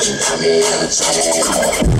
Come here and say